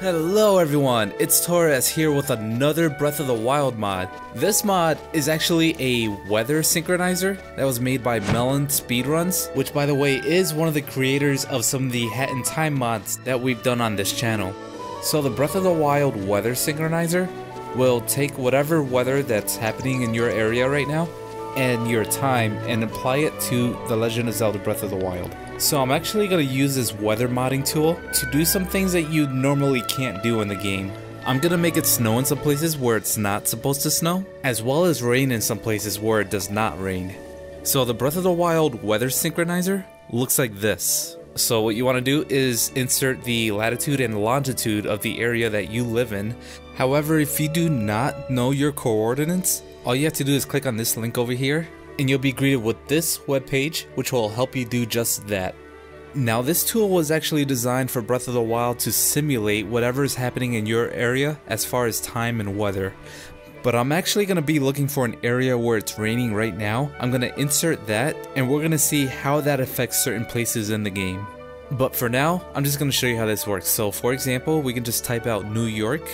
Hello everyone, it's Torres here with another Breath of the Wild mod. This mod is actually a weather synchronizer that was made by Melon Speedruns, which by the way is one of the creators of some of the Hat in Time mods that we've done on this channel. So the Breath of the Wild weather synchronizer will take whatever weather that's happening in your area right now and your time and apply it to The Legend of Zelda Breath of the Wild. So I'm actually going to use this weather modding tool to do some things that you normally can't do in the game. I'm going to make it snow in some places where it's not supposed to snow, as well as rain in some places where it does not rain. So the Breath of the Wild weather synchronizer looks like this. So what you want to do is insert the latitude and longitude of the area that you live in. However, if you do not know your coordinates, all you have to do is click on this link over here and you'll be greeted with this webpage which will help you do just that. Now this tool was actually designed for Breath of the Wild to simulate whatever is happening in your area as far as time and weather. But I'm actually going to be looking for an area where it's raining right now. I'm going to insert that and we're going to see how that affects certain places in the game. But for now, I'm just going to show you how this works. So for example, we can just type out New York.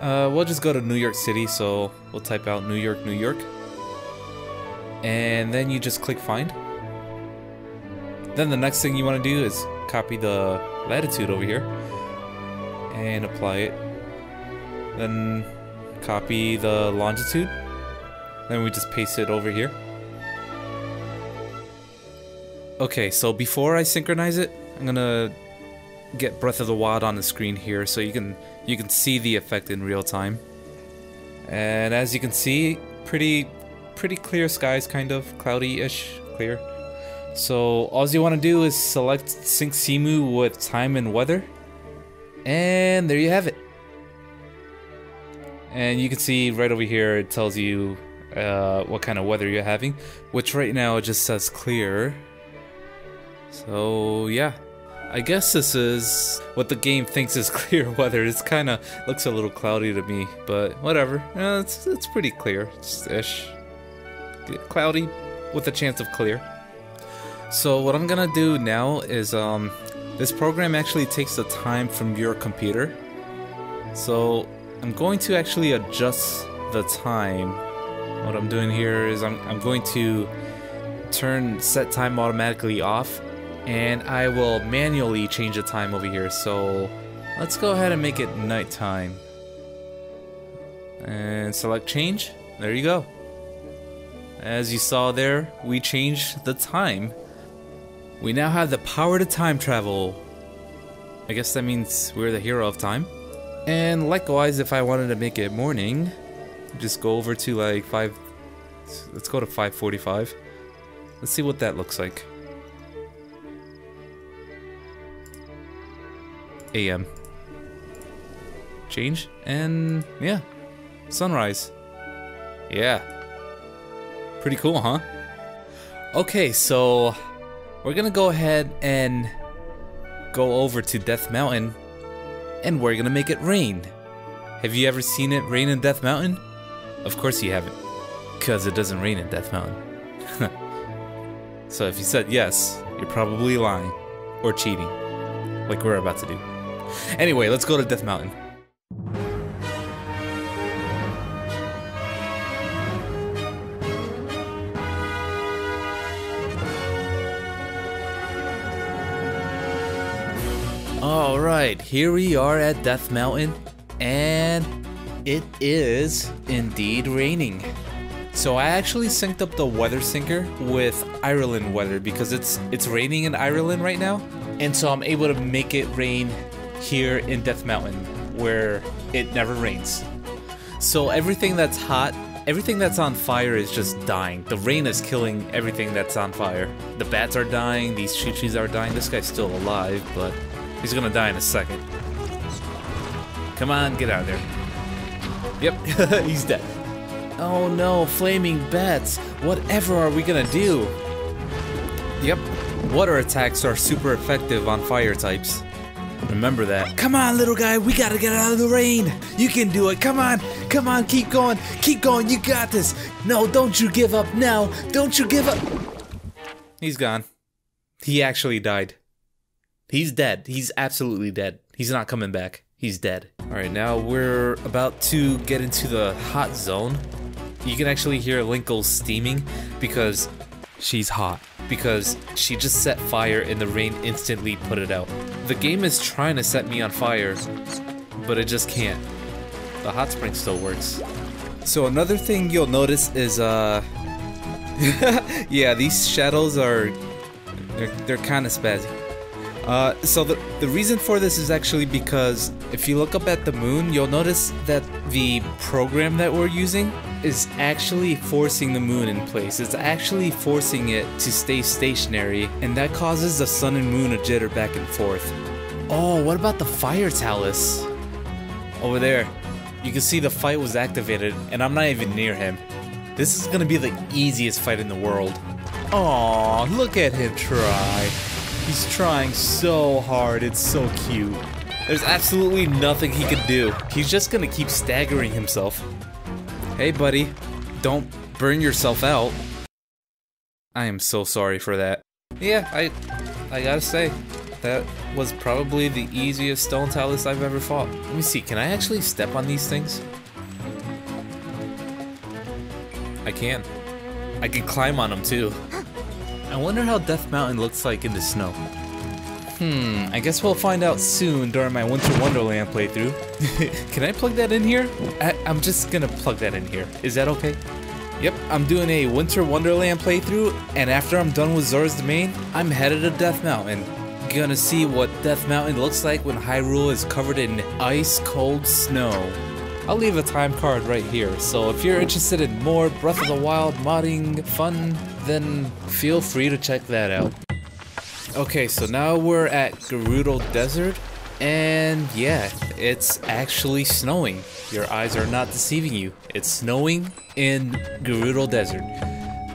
Uh, we'll just go to New York City, so we'll type out New York, New York and then you just click find. Then the next thing you want to do is copy the latitude over here and apply it. Then copy the longitude. Then we just paste it over here. Okay, so before I synchronize it, I'm gonna get Breath of the Wild on the screen here so you can you can see the effect in real time. And as you can see, pretty pretty clear skies, kind of cloudy-ish clear. So all you want to do is select Sync Cemu with time and weather. And there you have it. And you can see right over here it tells you uh, what kind of weather you're having, which right now it just says clear. So yeah, I guess this is what the game thinks is clear weather. It's kind of looks a little cloudy to me, but whatever. Uh, it's it's pretty clear, ish cloudy with a chance of clear. So what I'm gonna do now is um, this program actually takes the time from your computer. So I'm going to actually adjust the time. What I'm doing here is I'm, I'm going to turn set time automatically off and I will manually change the time over here. So let's go ahead and make it nighttime. And select change. There you go. As you saw there, we changed the time. We now have the power to time travel. I guess that means we're the hero of time. And likewise, if I wanted to make it morning, just go over to like 5... Let's go to 545. Let's see what that looks like. AM. Change, and yeah, sunrise. Yeah. Pretty cool, huh? Okay, so we're gonna go ahead and go over to Death Mountain and we're gonna make it rain. Have you ever seen it rain in Death Mountain? Of course you haven't, because it doesn't rain in Death Mountain. so if you said yes, you're probably lying or cheating, like we're about to do. Anyway, let's go to Death Mountain. Alright, here we are at Death Mountain, and it is indeed raining. So I actually synced up the weather syncer with Ireland weather because it's it's raining in Ireland right now. And so I'm able to make it rain here in Death Mountain where it never rains. So everything that's hot, everything that's on fire is just dying. The rain is killing everything that's on fire. The bats are dying, these Chuchus are dying. This guy's still alive, but He's gonna die in a second. Come on, get out of there. Yep, he's dead. Oh no, flaming bats. Whatever are we gonna do? Yep, water attacks are super effective on fire types. Remember that. Come on, little guy, we gotta get out of the rain. You can do it. Come on, come on, keep going, keep going. You got this. No, don't you give up now. Don't you give up. He's gone. He actually died. He's dead. He's absolutely dead. He's not coming back. He's dead. Alright, now we're about to get into the hot zone. You can actually hear Linkle steaming because she's hot. Because she just set fire and the rain instantly put it out. The game is trying to set me on fire, but it just can't. The hot spring still works. So another thing you'll notice is, uh... yeah, these shadows are... They're, they're kind of spazzy. Uh, so the, the reason for this is actually because if you look up at the moon, you'll notice that the program that we're using is actually forcing the moon in place. It's actually forcing it to stay stationary, and that causes the sun and moon to jitter back and forth. Oh, what about the fire talus? Over there. You can see the fight was activated, and I'm not even near him. This is gonna be the easiest fight in the world. Aw, look at him try. He's trying so hard, it's so cute. There's absolutely nothing he can do. He's just gonna keep staggering himself. Hey buddy, don't burn yourself out. I am so sorry for that. Yeah, I I gotta say, that was probably the easiest Stone Talus I've ever fought. Let me see, can I actually step on these things? I can. I can climb on them too. I wonder how Death Mountain looks like in the snow. Hmm, I guess we'll find out soon during my Winter Wonderland playthrough. Can I plug that in here? I am just gonna plug that in here. Is that okay? Yep, I'm doing a Winter Wonderland playthrough, and after I'm done with Zora's Domain, I'm headed to Death Mountain. Gonna see what Death Mountain looks like when Hyrule is covered in ice-cold snow. I'll leave a time card right here, so if you're interested in more Breath of the Wild modding fun, then feel free to check that out. Okay, so now we're at Gerudo Desert, and yeah, it's actually snowing. Your eyes are not deceiving you. It's snowing in Gerudo Desert.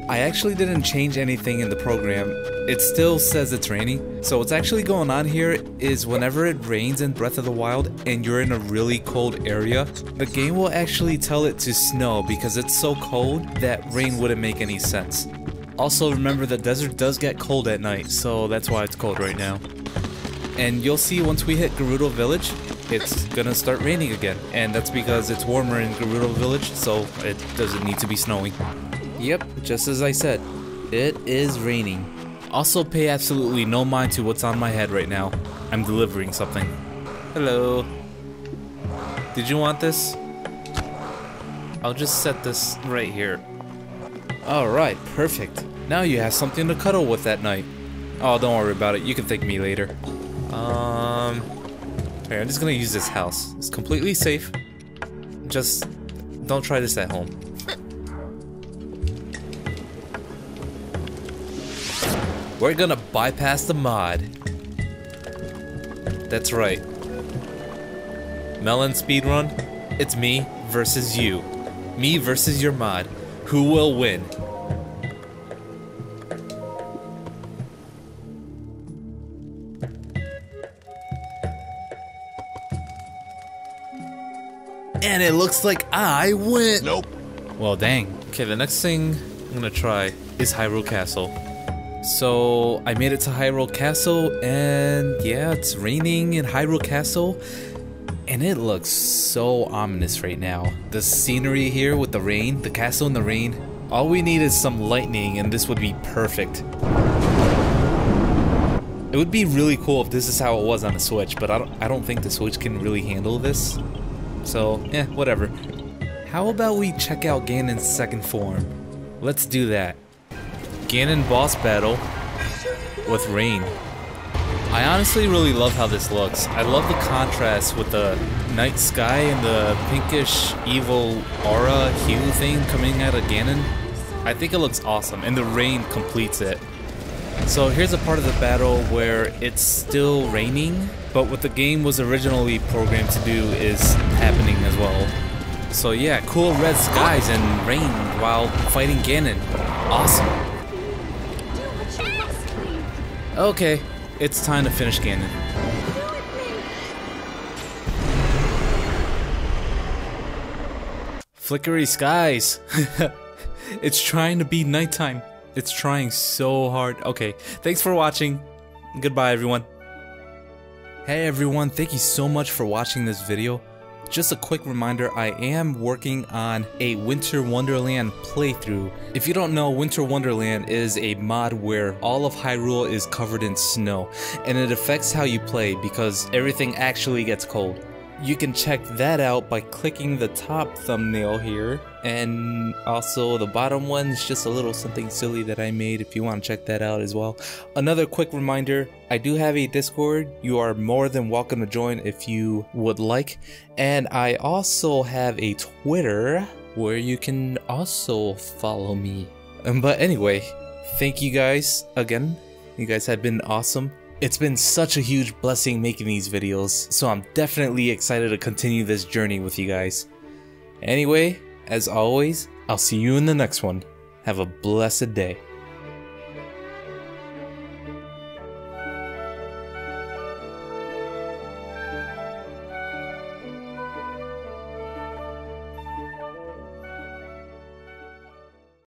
I actually didn't change anything in the program. It still says it's raining. So what's actually going on here is whenever it rains in Breath of the Wild and you're in a really cold area, the game will actually tell it to snow because it's so cold that rain wouldn't make any sense. Also remember the desert does get cold at night, so that's why it's cold right now. And you'll see once we hit Gerudo Village, it's gonna start raining again. And that's because it's warmer in Gerudo Village, so it doesn't need to be snowing. Yep, just as I said, it is raining. Also pay absolutely no mind to what's on my head right now. I'm delivering something. Hello. Did you want this? I'll just set this right here. Alright, perfect. Now you have something to cuddle with that night. Oh, don't worry about it. You can thank me later. Um... Okay, I'm just gonna use this house. It's completely safe. Just don't try this at home. We're gonna bypass the mod. That's right. Melon speedrun, it's me versus you. Me versus your mod. Who will win? And it looks like I win. Nope. Well, dang. Okay, the next thing I'm gonna try is Hyrule Castle. So I made it to Hyrule Castle, and yeah, it's raining in Hyrule Castle, and it looks so ominous right now. The scenery here with the rain, the castle in the rain. All we need is some lightning, and this would be perfect. It would be really cool if this is how it was on the Switch, but I don't, I don't think the Switch can really handle this. So, eh, whatever. How about we check out Ganon's second form? Let's do that. Ganon boss battle with rain. I honestly really love how this looks. I love the contrast with the night sky and the pinkish evil aura hue thing coming out of Ganon. I think it looks awesome, and the rain completes it. So here's a part of the battle where it's still raining, but what the game was originally programmed to do is happening as well. So yeah, cool red skies and rain while fighting Ganon. Awesome. Okay, it's time to finish Ganon. Flickery skies. it's trying to be nighttime. It's trying so hard. Okay, thanks for watching. Goodbye, everyone. Hey everyone, thank you so much for watching this video. Just a quick reminder, I am working on a Winter Wonderland playthrough. If you don't know, Winter Wonderland is a mod where all of Hyrule is covered in snow, and it affects how you play because everything actually gets cold. You can check that out by clicking the top thumbnail here and also the bottom one is just a little something silly that I made if you want to check that out as well. Another quick reminder, I do have a Discord. You are more than welcome to join if you would like. And I also have a Twitter where you can also follow me. Um, but anyway, thank you guys again. You guys have been awesome. It's been such a huge blessing making these videos, so I'm definitely excited to continue this journey with you guys. Anyway, as always, I'll see you in the next one. Have a blessed day.